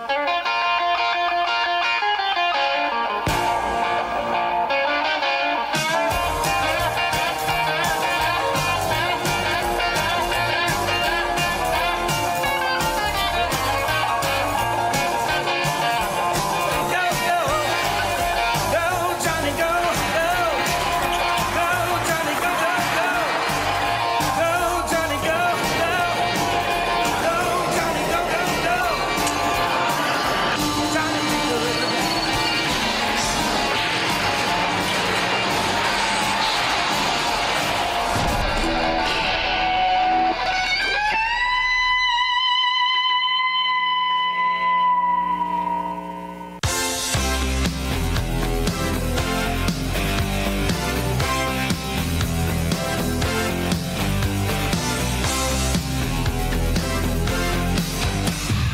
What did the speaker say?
you